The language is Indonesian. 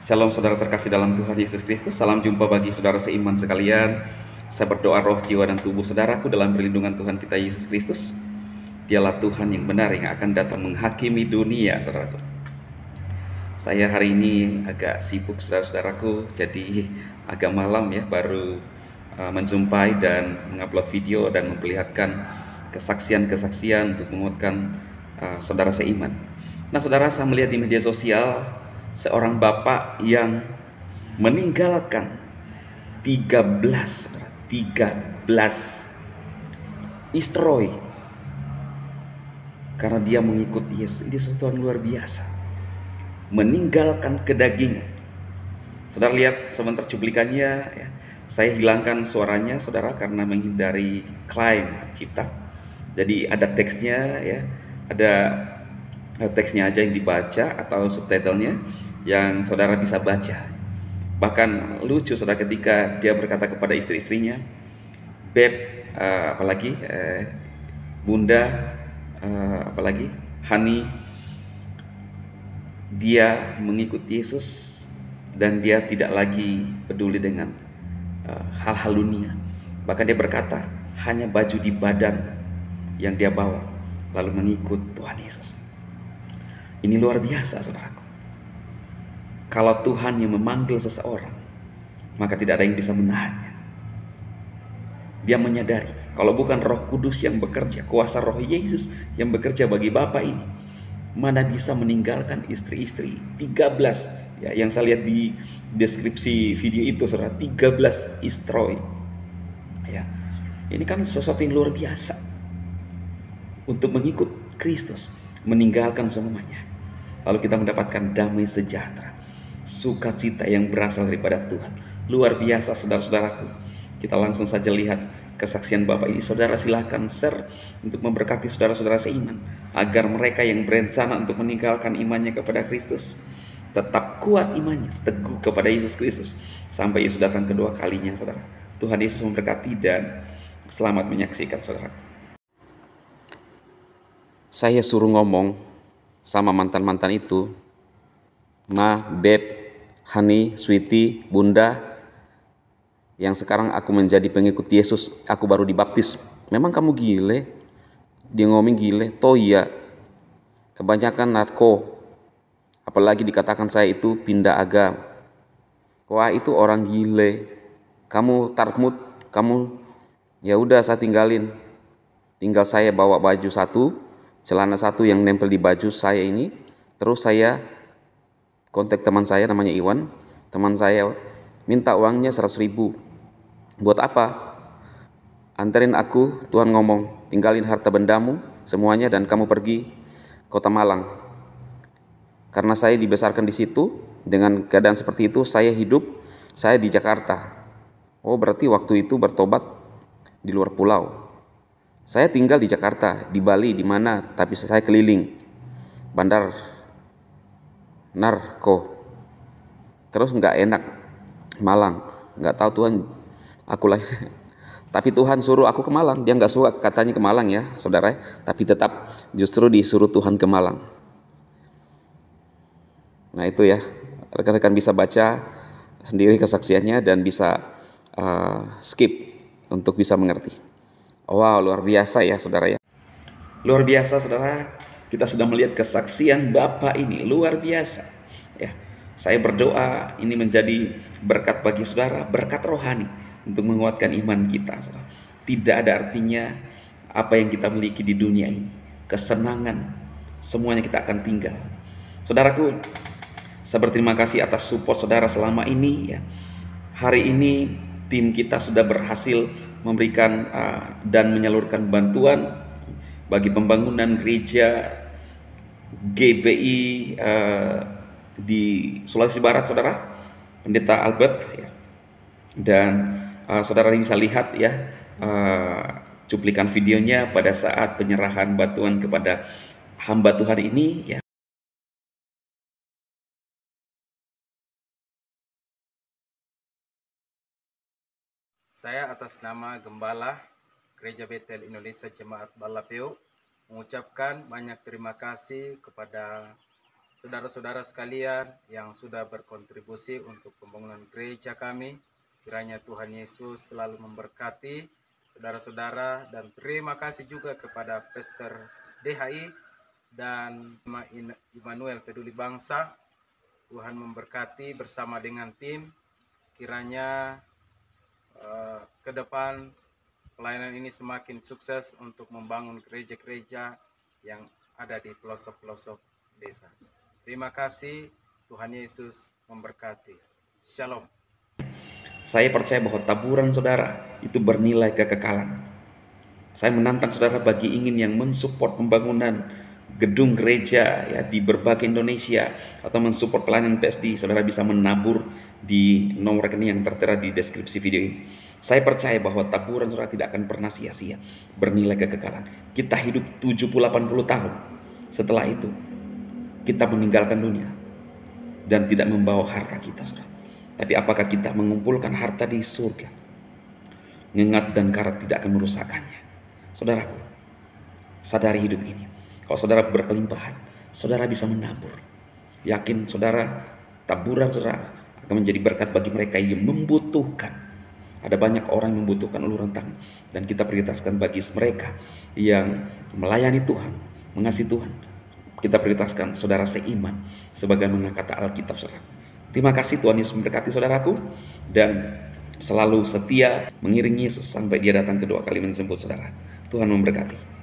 Shalom saudara terkasih dalam Tuhan Yesus Kristus. Salam jumpa bagi saudara seiman sekalian. Saya berdoa roh, jiwa, dan tubuh saudaraku dalam perlindungan Tuhan kita Yesus Kristus. Dialah Tuhan yang benar yang akan datang menghakimi dunia, saudaraku. Saya hari ini agak sibuk saudara-saudaraku, jadi agak malam ya baru uh, menjumpai dan mengupload video dan memperlihatkan kesaksian-kesaksian untuk menguatkan uh, saudara seiman. Nah, saudara saya melihat di media sosial seorang bapak yang meninggalkan 13 13 istroy karena dia mengikut Yesus. Ini sesuatu yang luar biasa. Meninggalkan kedagingan. Saudara lihat sebentar cuplikannya ya. saya hilangkan suaranya saudara karena menghindari klaim cipta. Jadi ada teksnya ya. Ada teksnya aja yang dibaca atau subtitlenya yang saudara bisa baca. Bahkan lucu saudara ketika dia berkata kepada istri-istrinya, Beb, uh, apalagi uh, Bunda, uh, apalagi Hani, dia mengikuti Yesus dan dia tidak lagi peduli dengan hal-hal uh, dunia. Bahkan dia berkata, hanya baju di badan yang dia bawa, lalu mengikut Tuhan Yesus. Ini luar biasa, saudaraku. Kalau Tuhan yang memanggil seseorang, maka tidak ada yang bisa menahannya. Dia menyadari, kalau bukan roh kudus yang bekerja, kuasa roh Yesus yang bekerja bagi Bapak ini, mana bisa meninggalkan istri-istri? 13 ya yang saya lihat di deskripsi video itu saudara 13 istri ya ini kan sesuatu yang luar biasa. Untuk mengikut Kristus meninggalkan semuanya lalu kita mendapatkan damai sejahtera, sukacita yang berasal daripada Tuhan. Luar biasa saudara-saudaraku. Kita langsung saja lihat kesaksian Bapak ini. Saudara silahkan share untuk memberkati saudara-saudara seiman. Agar mereka yang berencana untuk meninggalkan imannya kepada Kristus. Tetap kuat imannya, teguh kepada Yesus Kristus. Sampai Yesus datang kedua kalinya saudara. Tuhan Yesus memberkati dan selamat menyaksikan saudara. Saya suruh ngomong sama mantan-mantan itu Ma, Beb, Hani, Sweetie, Bunda yang sekarang aku menjadi pengikut Yesus aku baru dibaptis. Memang kamu gile? Dia ngomong gile. Toh iya. Kebanyakan narko. Apalagi dikatakan saya itu pindah agama. Wah itu orang gile. Kamu tarmut kamu ya udah saya tinggalin. Tinggal saya bawa baju satu celana satu yang nempel di baju saya ini. Terus saya kontak teman saya namanya Iwan. Teman saya minta uangnya 100 ribu. Buat apa? Anterin aku Tuhan ngomong tinggalin harta bendamu semuanya dan kamu pergi kota Malang. Karena saya dibesarkan di situ dengan keadaan seperti itu saya hidup saya di Jakarta. Oh berarti waktu itu bertobat di luar pulau. Saya tinggal di Jakarta, di Bali, di mana, tapi saya keliling. Bandar narko. Terus nggak enak, Malang, nggak tahu Tuhan, aku lah. Tapi Tuhan suruh aku ke Malang, dia nggak suka katanya ke Malang ya, saudara. Tapi tetap justru disuruh Tuhan ke Malang. Nah itu ya, rekan-rekan bisa baca sendiri kesaksiannya dan bisa uh, skip untuk bisa mengerti. Wow, luar biasa ya saudara ya. Luar biasa saudara, kita sudah melihat kesaksian Bapak ini, luar biasa. Ya, saya berdoa ini menjadi berkat bagi saudara, berkat rohani untuk menguatkan iman kita. Tidak ada artinya apa yang kita miliki di dunia ini, kesenangan, semuanya kita akan tinggal. Saudaraku, saya berterima kasih atas support saudara selama ini ya. Hari ini tim kita sudah berhasil memberikan uh, dan menyalurkan bantuan bagi pembangunan gereja GBI uh, di Sulawesi Barat, saudara, Pendeta Albert, ya. dan uh, saudara bisa lihat ya uh, cuplikan videonya pada saat penyerahan bantuan kepada hamba Tuhan ini, ya. Saya atas nama Gembala Gereja Betel Indonesia Jemaat Balapeo mengucapkan banyak terima kasih kepada saudara-saudara sekalian yang sudah berkontribusi untuk pembangunan gereja kami. Kiranya Tuhan Yesus selalu memberkati saudara-saudara dan terima kasih juga kepada Pastor DHI dan Immanuel Peduli Bangsa. Tuhan memberkati bersama dengan tim. Kiranya uh, ke depan pelayanan ini semakin sukses untuk membangun gereja-gereja yang ada di pelosok-pelosok desa. Terima kasih, Tuhan Yesus memberkati. Shalom. Saya percaya bahwa taburan saudara itu bernilai kekekalan. Saya menantang saudara bagi ingin yang mensupport pembangunan gedung gereja ya di berbagai Indonesia atau mensupport pelayanan PSD, saudara bisa menabur di nomor rekening yang tertera di deskripsi video ini. Saya percaya bahwa taburan saudara tidak akan pernah sia-sia, bernilai kekekalan. Kita hidup 70-80 tahun. Setelah itu, kita meninggalkan dunia dan tidak membawa harta kita, saudara. Tapi apakah kita mengumpulkan harta di surga? Ngengat dan karat tidak akan merusakkannya. Saudaraku, sadari hidup ini. Kalau saudara berkelimpahan, saudara bisa menabur. Yakin saudara, taburan saudara akan menjadi berkat bagi mereka yang membutuhkan. Ada banyak orang yang membutuhkan uluran tangan. Dan kita prioritaskan bagi mereka yang melayani Tuhan, mengasihi Tuhan, kita prioritaskan saudara seiman sebagaimana kata Alkitab saudara. Terima kasih Tuhan Yesus memberkati saudaraku dan selalu setia mengiringi Yesus sampai dia datang kedua kali menjemput saudara. Tuhan memberkati.